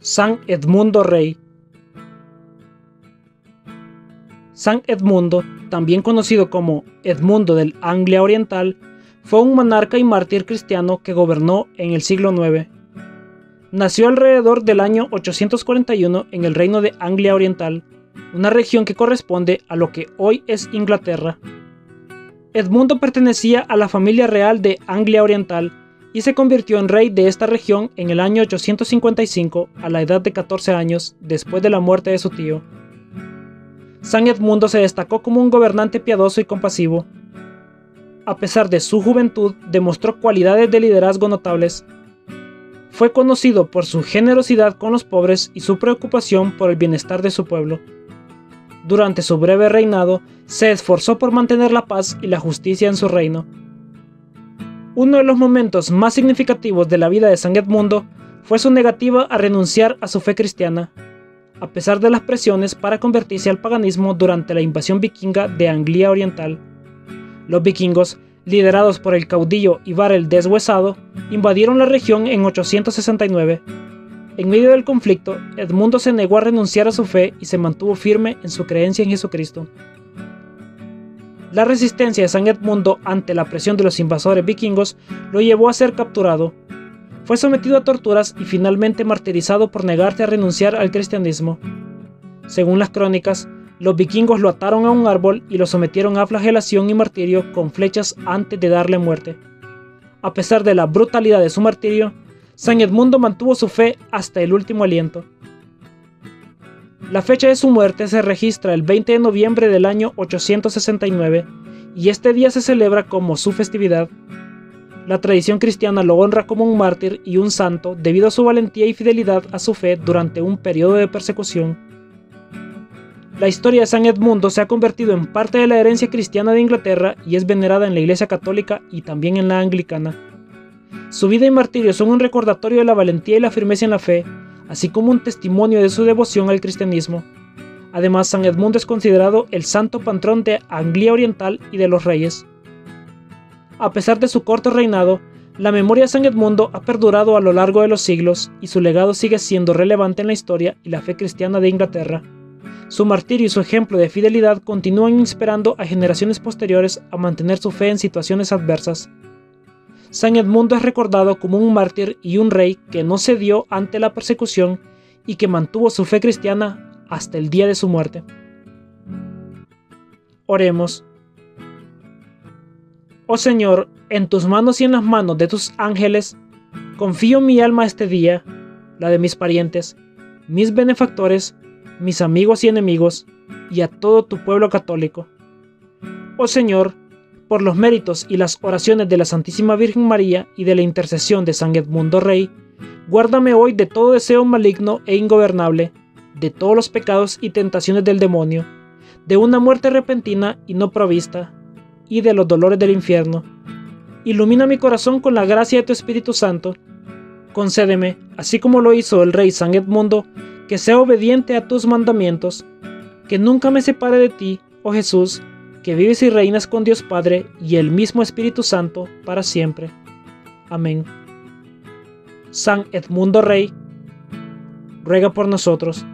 San Edmundo Rey. San Edmundo, también conocido como Edmundo del Anglia Oriental, fue un monarca y mártir cristiano que gobernó en el siglo IX. Nació alrededor del año 841 en el reino de Anglia Oriental, una región que corresponde a lo que hoy es Inglaterra. Edmundo pertenecía a la familia real de Anglia Oriental y se convirtió en rey de esta región en el año 855 a la edad de 14 años después de la muerte de su tío. San Edmundo se destacó como un gobernante piadoso y compasivo. A pesar de su juventud, demostró cualidades de liderazgo notables. Fue conocido por su generosidad con los pobres y su preocupación por el bienestar de su pueblo. Durante su breve reinado, se esforzó por mantener la paz y la justicia en su reino uno de los momentos más significativos de la vida de San Edmundo fue su negativa a renunciar a su fe cristiana, a pesar de las presiones para convertirse al paganismo durante la invasión vikinga de Anglia Oriental. Los vikingos, liderados por el caudillo Ivar el Deshuesado, invadieron la región en 869. En medio del conflicto, Edmundo se negó a renunciar a su fe y se mantuvo firme en su creencia en Jesucristo. La resistencia de San Edmundo ante la presión de los invasores vikingos lo llevó a ser capturado. Fue sometido a torturas y finalmente martirizado por negarse a renunciar al cristianismo. Según las crónicas, los vikingos lo ataron a un árbol y lo sometieron a flagelación y martirio con flechas antes de darle muerte. A pesar de la brutalidad de su martirio, San Edmundo mantuvo su fe hasta el último aliento. La fecha de su muerte se registra el 20 de noviembre del año 869 y este día se celebra como su festividad. La tradición cristiana lo honra como un mártir y un santo debido a su valentía y fidelidad a su fe durante un periodo de persecución. La historia de San Edmundo se ha convertido en parte de la herencia cristiana de Inglaterra y es venerada en la Iglesia Católica y también en la Anglicana. Su vida y martirio son un recordatorio de la valentía y la firmeza en la fe, así como un testimonio de su devoción al cristianismo. Además, San Edmundo es considerado el santo patrón de Anglia Oriental y de los reyes. A pesar de su corto reinado, la memoria de San Edmundo ha perdurado a lo largo de los siglos y su legado sigue siendo relevante en la historia y la fe cristiana de Inglaterra. Su martirio y su ejemplo de fidelidad continúan inspirando a generaciones posteriores a mantener su fe en situaciones adversas. San Edmundo es recordado como un mártir y un rey que no cedió ante la persecución y que mantuvo su fe cristiana hasta el día de su muerte. Oremos. Oh Señor, en tus manos y en las manos de tus ángeles, confío mi alma este día, la de mis parientes, mis benefactores, mis amigos y enemigos, y a todo tu pueblo católico. Oh Señor, por los méritos y las oraciones de la Santísima Virgen María y de la intercesión de San Edmundo Rey, guárdame hoy de todo deseo maligno e ingobernable, de todos los pecados y tentaciones del demonio, de una muerte repentina y no provista, y de los dolores del infierno. Ilumina mi corazón con la gracia de tu Espíritu Santo. Concédeme, así como lo hizo el rey San Edmundo, que sea obediente a tus mandamientos, que nunca me separe de ti, oh Jesús, que vives y reinas con Dios Padre y el mismo Espíritu Santo para siempre. Amén. San Edmundo Rey, ruega por nosotros.